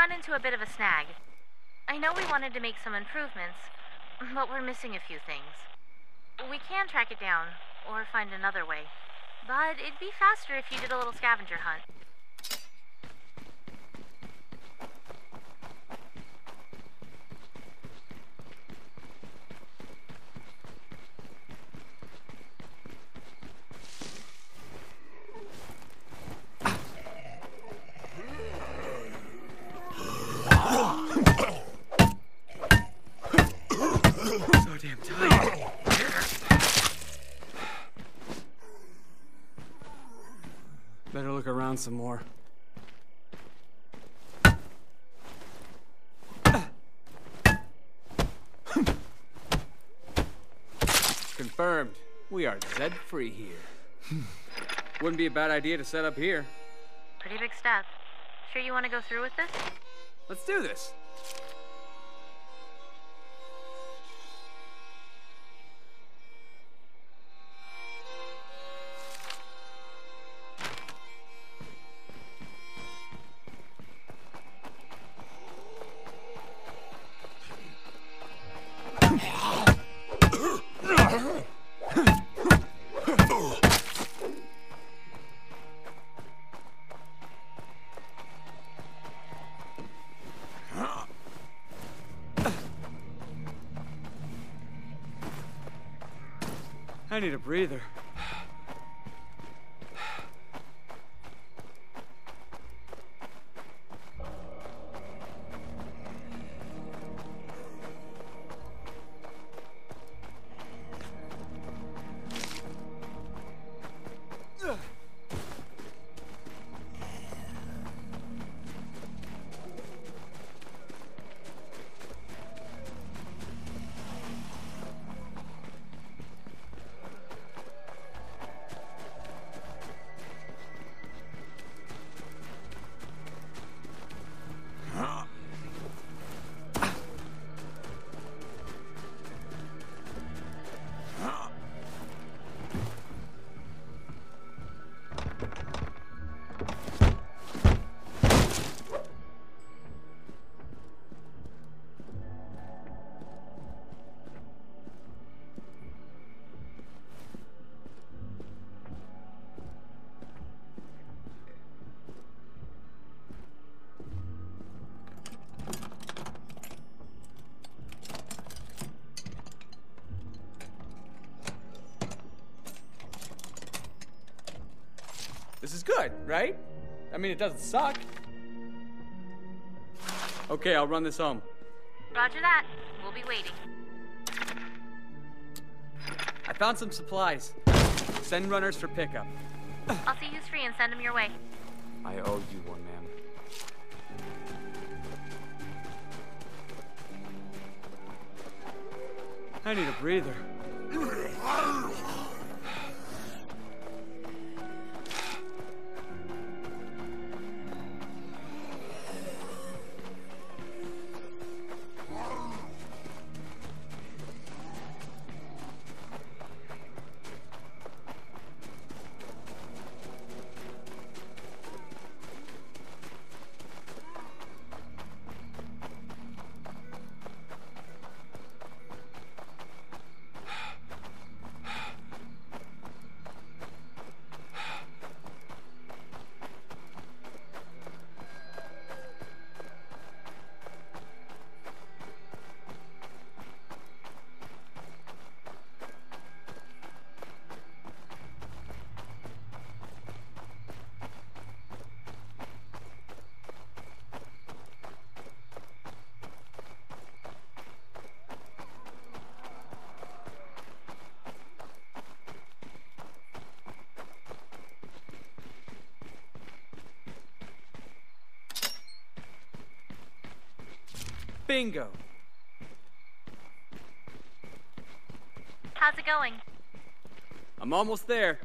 run into a bit of a snag. I know we wanted to make some improvements, but we're missing a few things. We can track it down, or find another way. But it'd be faster if you did a little scavenger hunt. Around some more. Confirmed. We are Zed free here. Wouldn't be a bad idea to set up here. Pretty big step. Sure you want to go through with this? Let's do this. I need a breather. This is good, right? I mean, it doesn't suck. Okay, I'll run this home. Roger that. We'll be waiting. I found some supplies. Send runners for pickup. I'll see who's free and send them your way. I owe you one, ma'am. I need a breather. Bingo. How's it going? I'm almost there.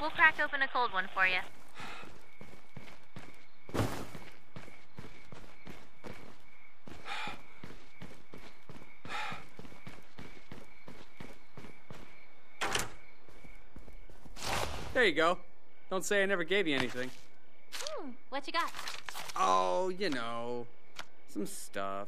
We'll crack open a cold one for you. There you go. Don't say I never gave you anything. Hmm, what you got? Oh, you know, Some stuff.